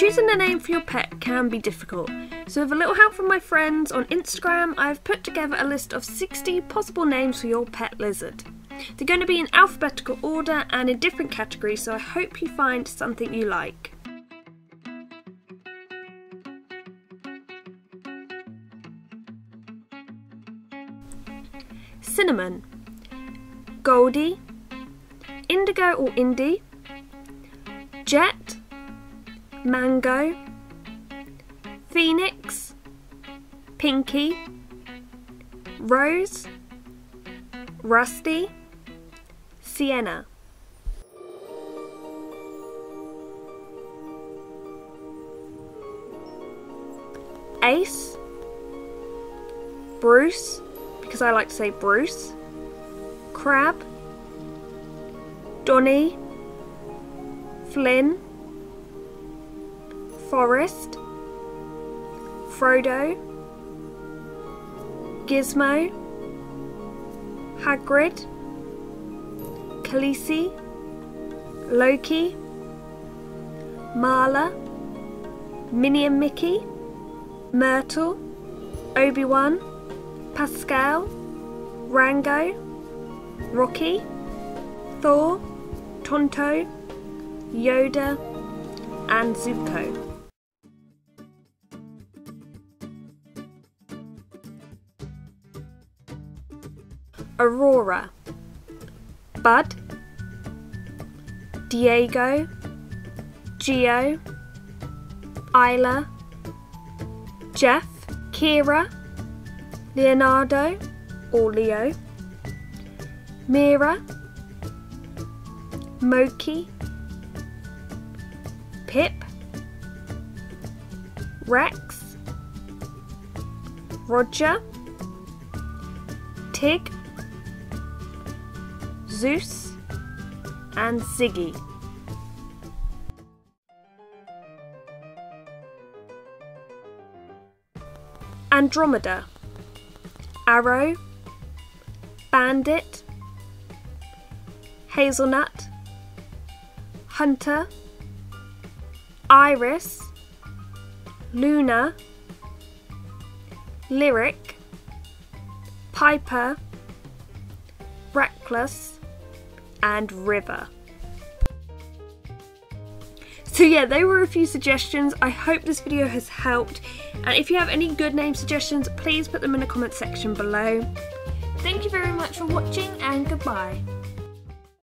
Choosing a name for your pet can be difficult, so with a little help from my friends on Instagram, I've put together a list of 60 possible names for your pet lizard. They're going to be in alphabetical order and in different categories, so I hope you find something you like. Cinnamon, Goldie, Indigo or Indie, Jet, Mango, Phoenix, Pinky, Rose, Rusty, Sienna. Ace, Bruce, because I like to say Bruce, Crab, Donny, Flynn, Forest, Frodo, Gizmo, Hagrid, Khaleesi, Loki, Marla, Minnie and Mickey, Myrtle, Obi-Wan, Pascal, Rango, Rocky, Thor, Tonto, Yoda, and Zuko. Aurora, Bud, Diego, Geo, Isla, Jeff, Kira, Leonardo. Or Leo, Mira, Moki, Pip, Rex, Roger, Tig, Zeus, and Ziggy. Andromeda, Arrow, Bandit, Hazelnut, Hunter, Iris, Luna, Lyric, Piper, Reckless, and River. So yeah, they were a few suggestions. I hope this video has helped. And if you have any good name suggestions, please put them in the comment section below. Thank you very much for watching and goodbye.